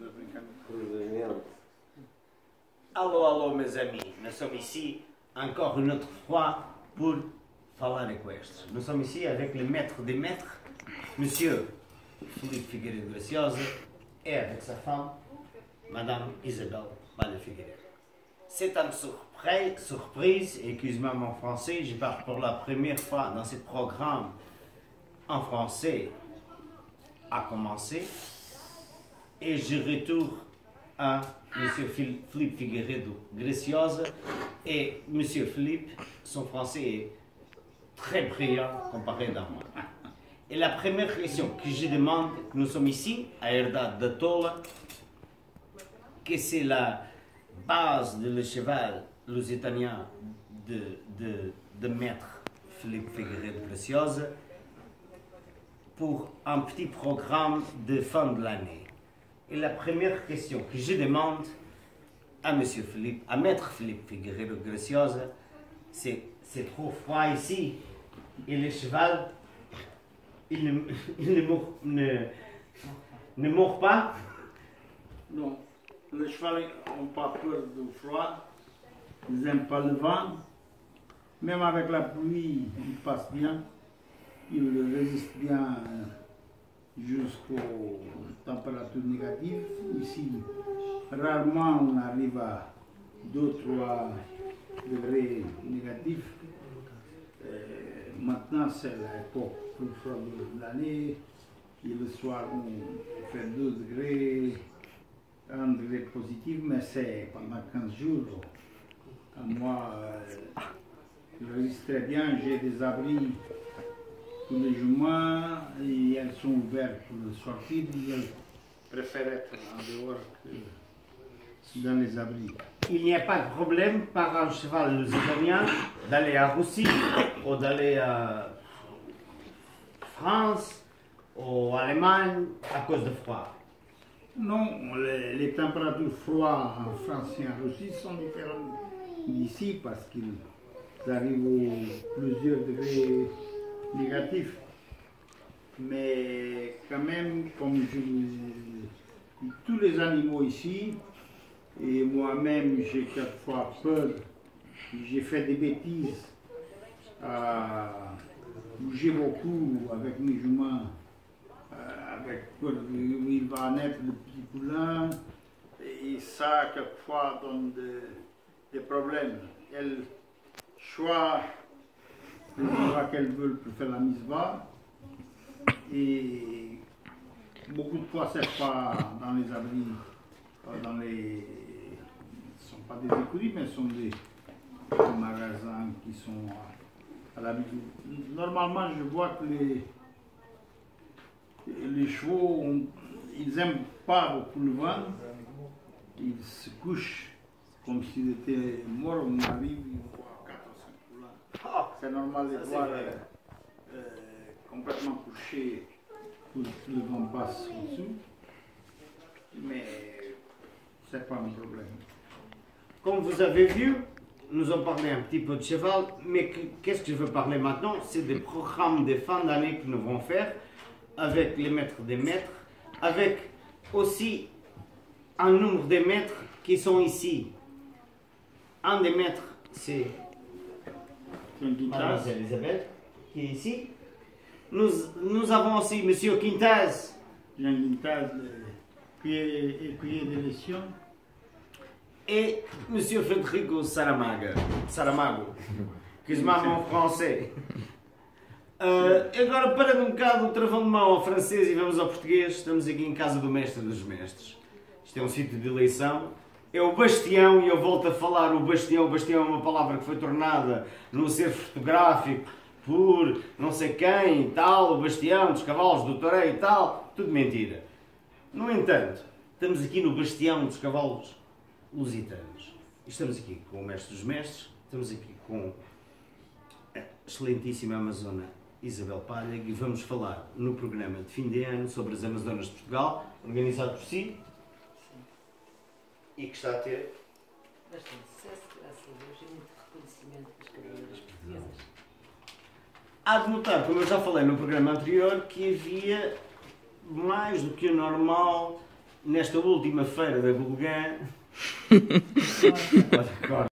da brincadeira. Allô, allô, mes amis. Nous sommes ici encore une autre fois pour falar équestre. Nous sommes ici avec le maître des maîtres, monsieur Felipe Figueiredo Graciosa, et avec sa femme, madame Isabelle Malha Figueiredo. C'est une surprise, excuse-moi mon français, je parle pour la première fois dans ce programme en français à commencer. Et je retourne à M. Phil- Philippe Figueiredo Graciosa. Et M. Philippe, son français est très brillant comparé à moi. Et la première question que je demande, nous sommes ici à Herdade de Tola, que c'est la base de le cheval lusitanien de, de, de maître Philippe Figueiredo Graciosa pour un petit programme de fin de l'année. Et la première question que je demande à Monsieur Philippe, à Maître Philippe Figueiredo Graciosa, c'est c'est trop froid ici et le cheval, il ne, il ne, mord, ne, ne mord pas? Non, les chevaux n'ont pas peur du froid. Ils n'aiment pas le vent. Même avec la pluie, ils passent bien. Ils résistent bien jusqu'aux températures négatives. Ici, rarement on arrive à 2-3 degrés négatifs. Euh, maintenant, c'est l'époque plus froide de l'année. Et le soir, on fait 2 degrés, 1 degré positif, mais c'est pendant 15 jours. À moi, euh, je résiste très bien. J'ai des abris tous les mois et elles sont ouvertes pour le sortir. Elles préfèrent être en dehors que dans les abris. Il n'y a pas de problème par un cheval lusitanien d'aller à Russie ou d'aller à France ou Allemagne à cause de froid. Non, les, les températures froides en France et en Russie sont différentes d'ici parce qu'ils arrivent aux plusieurs degrés négatifs. Mais quand même, comme tous les animaux ici, et moi-même j'ai quelquefois peur, j'ai fait des bêtises à bouger beaucoup avec mes juments euh, avec peur il va naître le petit poulain. Et ça, quelquefois, donne de- des problèmes. Elles choisissent le qu'elles veulent pour faire la mise bas. Et beaucoup de fois, c'est pas dans les abris, dans les. Ce ne sont pas des écuries, mais ce sont des, magasins qui sont à, l'habitude. Normalement, je vois que les, les chevaux, ils n'aiment pas beaucoup le vent. Ils se couchent comme s'ils étaient morts. On arrive, ils voient 4 ou 5 poulains. C'est normal de voir euh, euh, complètement couchés pour que le vent passe au-dessus. Mais c'est pas un problème. Comme vous avez vu, nous avons parlé un petit peu de cheval, mais que- qu'est-ce que je veux parler maintenant? C'est des programmes de fin d'année que nous allons faire avec les maîtres des maîtres, avec aussi un nombre de maîtres qui sont ici. Un des maîtres, c'est. Mademoiselle Elisabeth, qui est ici. Nous, nous avons aussi Monsieur Quintaz, une guitare de cueillir écuyer d'élection. et Monsieur Federico Saramago. Saramago. Excuse-moi mon français. Ah, agora, parando um bocado o travão de mão ao francês e vamos ao português, estamos aqui em casa do mestre dos mestres. Isto é um sítio de eleição. É o bastião, e eu volto a falar o bastião. O bastião é uma palavra que foi tornada no acervo fotográfico por não sei quem e tal, o bastião dos cavalos do Torei e tal. Tudo mentira. No entanto, estamos aqui no bastião dos cavalos lusitanos. Estamos aqui com o mestre dos mestres, estamos aqui com a excelentíssima Amazona Isabel Palha e vamos falar no programa de fim de ano sobre as Amazonas de Portugal, organizado por si e que está a ter Bastante sucesso, graças a Deus, e muito reconhecimento das cavaleiras portuguesas. Há de notar, como eu já falei no programa anterior, que havia mais do que o normal nesta última feira da. Olha,